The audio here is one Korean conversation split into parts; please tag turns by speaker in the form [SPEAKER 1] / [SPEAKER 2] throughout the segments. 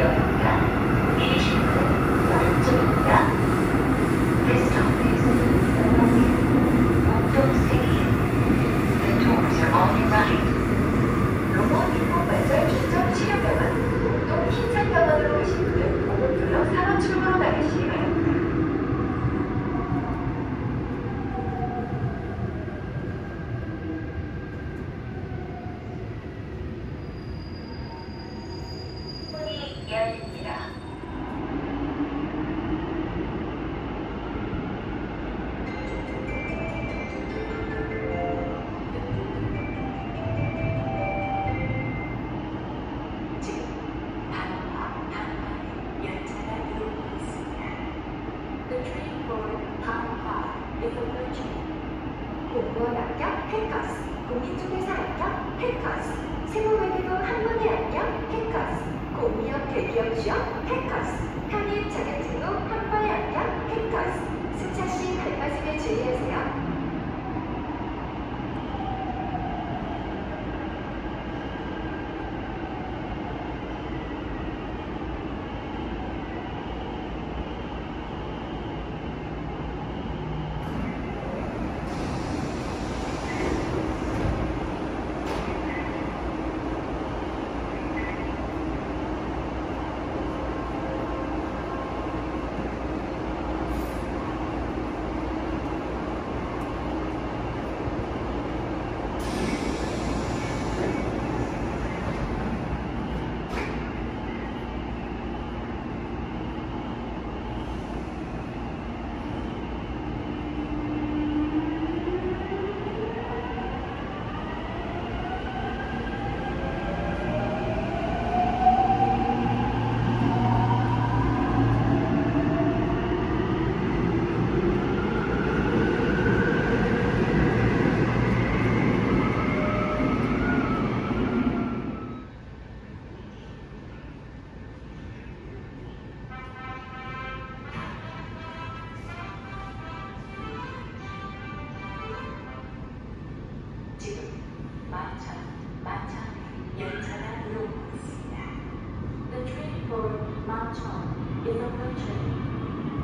[SPEAKER 1] Yeah.
[SPEAKER 2] 트윈볼 반파 리포블 중
[SPEAKER 1] 공무원 합격 헬커스 공인중개사 합격 헬커스 세무회계도 한 번에 합격 헬커스 공기업 대기업 취업 헬커스 편입 자격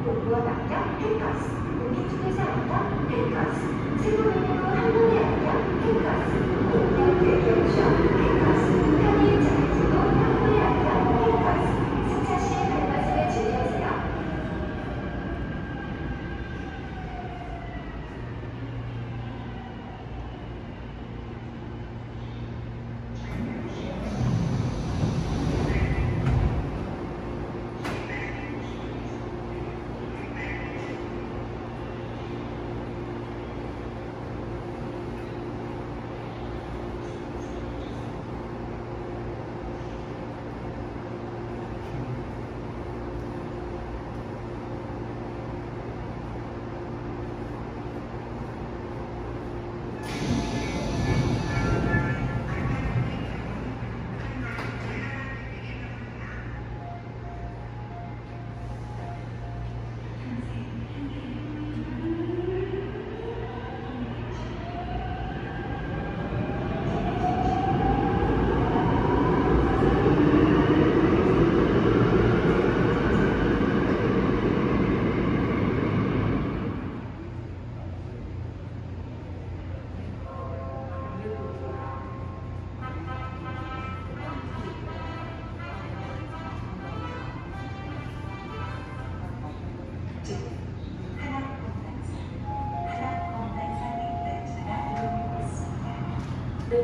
[SPEAKER 1] 고구와 낙엽, 탱커스,
[SPEAKER 2] 고기
[SPEAKER 1] 쪽에서 낙엽, 탱커스, 생물